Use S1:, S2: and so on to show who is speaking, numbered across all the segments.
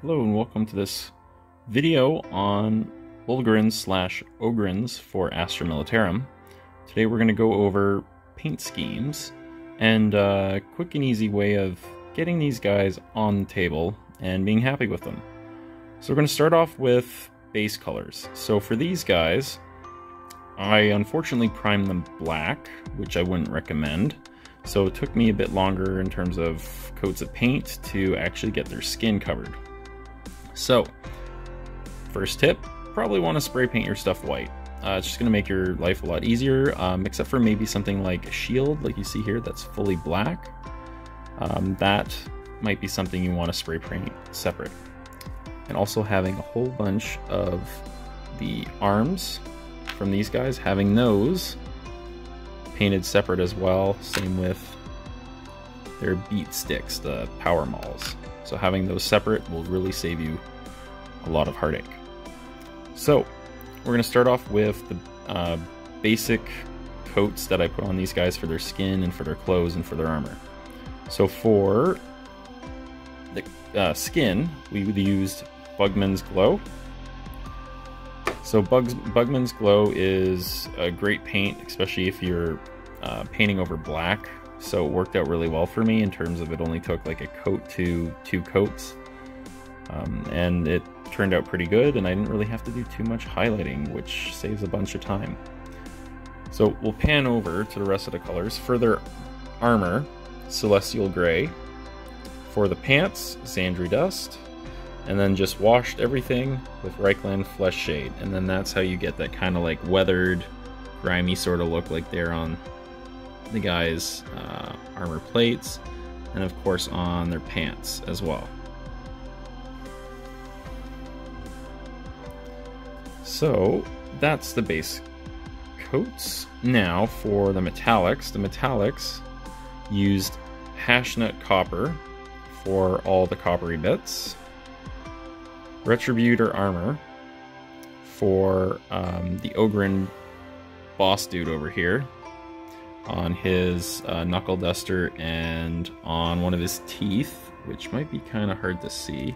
S1: Hello and welcome to this video on Bullgryns slash Ogryns for Astra Militarum. Today we're going to go over paint schemes and a quick and easy way of getting these guys on the table and being happy with them. So we're going to start off with base colors. So for these guys, I unfortunately primed them black, which I wouldn't recommend. So it took me a bit longer in terms of coats of paint to actually get their skin covered. So, first tip, probably want to spray paint your stuff white. Uh, it's just going to make your life a lot easier, um, except for maybe something like a shield, like you see here, that's fully black. Um, that might be something you want to spray paint separate. And also having a whole bunch of the arms from these guys, having those painted separate as well. Same with their beat sticks, the power mauls. So having those separate will really save you a lot of heartache. So we're going to start off with the uh, basic coats that I put on these guys for their skin and for their clothes and for their armor. So for the uh, skin, we used Bugman's Glow. So Bugs, Bugman's Glow is a great paint, especially if you're uh, painting over black so it worked out really well for me in terms of it only took like a coat to two coats. Um, and it turned out pretty good, and I didn't really have to do too much highlighting, which saves a bunch of time. So we'll pan over to the rest of the colors. For their armor, Celestial Gray. For the pants, Zandri Dust. And then just washed everything with Reikland Flesh Shade. And then that's how you get that kind of like weathered, grimy sort of look like they're on the guy's uh, armor plates, and of course on their pants as well. So that's the base coats. Now for the metallics, the metallics used Hashut Copper for all the coppery bits, Retributor Armor for um, the Ogryn boss dude over here, on his uh, knuckle duster and on one of his teeth, which might be kind of hard to see.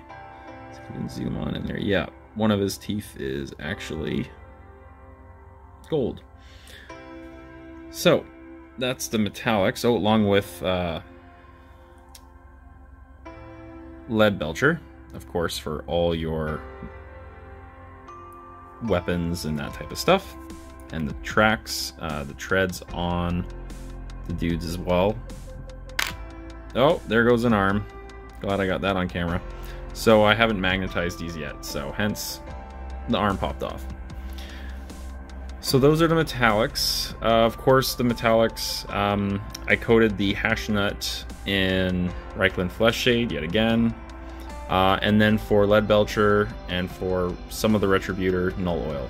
S1: Can zoom on in there. Yeah, one of his teeth is actually gold. So, that's the metallics. Oh, along with uh, lead belcher, of course, for all your weapons and that type of stuff. And the tracks, uh, the treads on the dudes as well. Oh, there goes an arm. Glad I got that on camera. So I haven't magnetized these yet, so hence the arm popped off. So those are the metallics. Uh, of course, the metallics, um, I coated the Hashut in Reikland Flesh Shade yet again. Uh, and then for Lead Belcher and for some of the Retributor, Nuln Oil,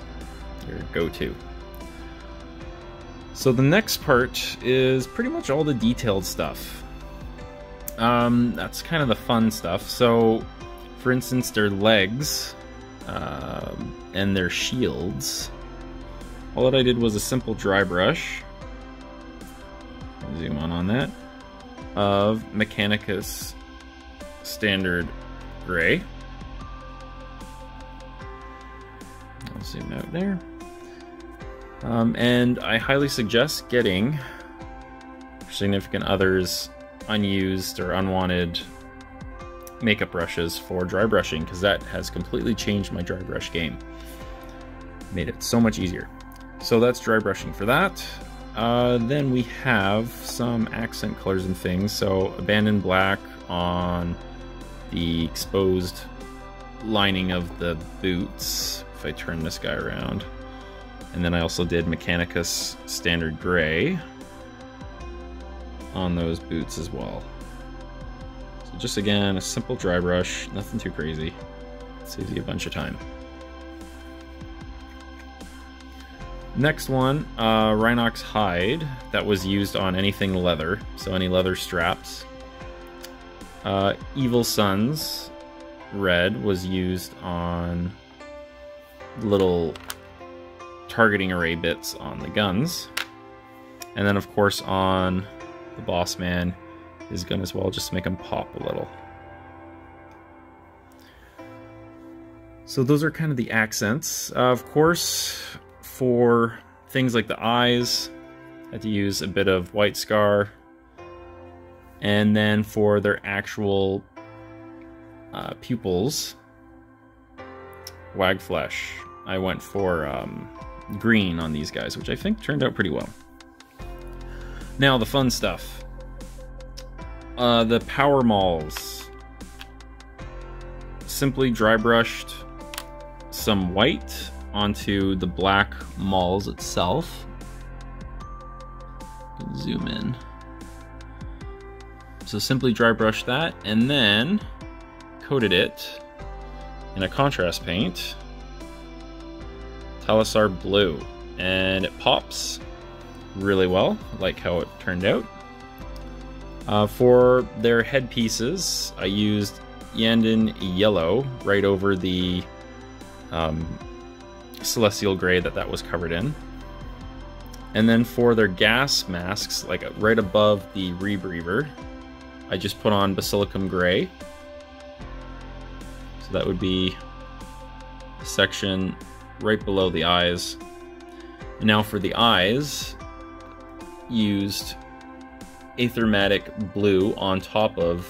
S1: your go-to. So the next part is pretty much all the detailed stuff. Um, that's kind of the fun stuff. So, for instance, their legs um, and their shields. All that I did was a simple dry brush. Zoom on on that. Of Mechanicus Standard Gray. I'll zoom out there. Um, and I highly suggest getting significant others unused or unwanted makeup brushes for dry brushing because that has completely changed my dry brush game. Made it so much easier. So that's dry brushing for that. Uh, then we have some accent colors and things. So Abaddon Black on the exposed lining of the boots. If I turn this guy around. And then I also did Mechanicus Standard Gray on those boots as well. So just again, a simple dry brush, nothing too crazy. Saves you a bunch of time. Next one, uh, Rhinox Hide, that was used on anything leather, so any leather straps. Uh, Evil Sunz Red was used on little targeting array bits on the guns. And then, of course, on the boss man, his gun as well, just to make him pop a little. So those are kind of the accents. Uh, of course, for things like the eyes, I had to use a bit of white scar. And then for their actual uh, pupils, Waaagh Flesh, I went for um, green on these guys, which I think turned out pretty well. Now, the fun stuff. Uh, the power mauls. Simply dry brushed some white onto the black mauls itself. Zoom in. So simply dry brush that and then coated it in a contrast paint, Talassar Blue. And it pops really well, like how it turned out. Uh, for their headpieces, I used Iyanden Yellow right over the um, celestial gray that that was covered in. And then for their gas masks, like right above the rebreather, I just put on Basilicanum gray. So that would be section right below the eyes. And now for the eyes, used Aethermatic blue on top of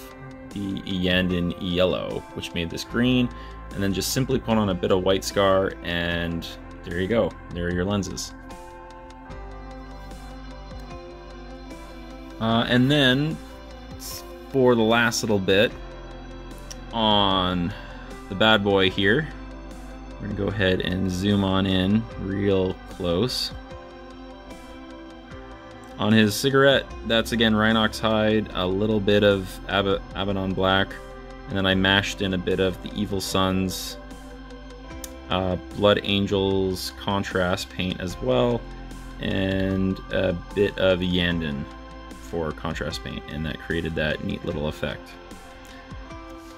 S1: the Iyanden yellow, which made this green and then just simply put on a bit of white scar and there you go. There are your lenses. Uh, and then for the last little bit on the bad boy here, we're gonna go ahead and zoom on in real close. On his cigarette, that's again Rhinox hide, a little bit of Ab Abaddon black, and then I mashed in a bit of the Evil Sunz uh, Blood Angels contrast paint as well, and a bit of Iyanden for contrast paint, and that created that neat little effect.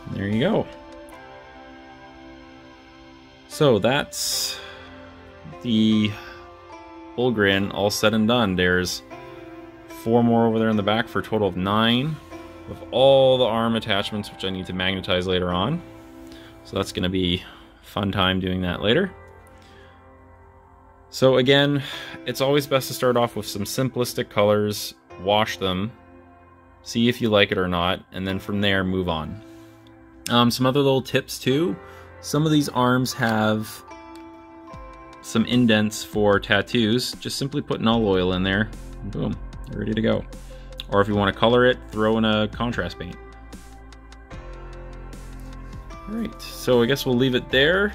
S1: And there you go. So that's the Bullgryn all said and done. There's four more over there in the back for a total of nine with all the arm attachments, which I need to magnetize later on. So that's going to be fun time doing that later. So again, it's always best to start off with some simplistic colors, wash them, see if you like it or not, and then from there move on. Um, some other little tips too. Some of these arms have some indents for tattoos. Just simply put Nuln oil in there, boom, you're ready to go. Or if you want to color it, throw in a contrast paint. Alright, so I guess we'll leave it there.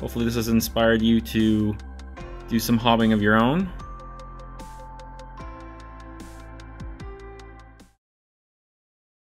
S1: Hopefully this has inspired you to do some hobbing of your own.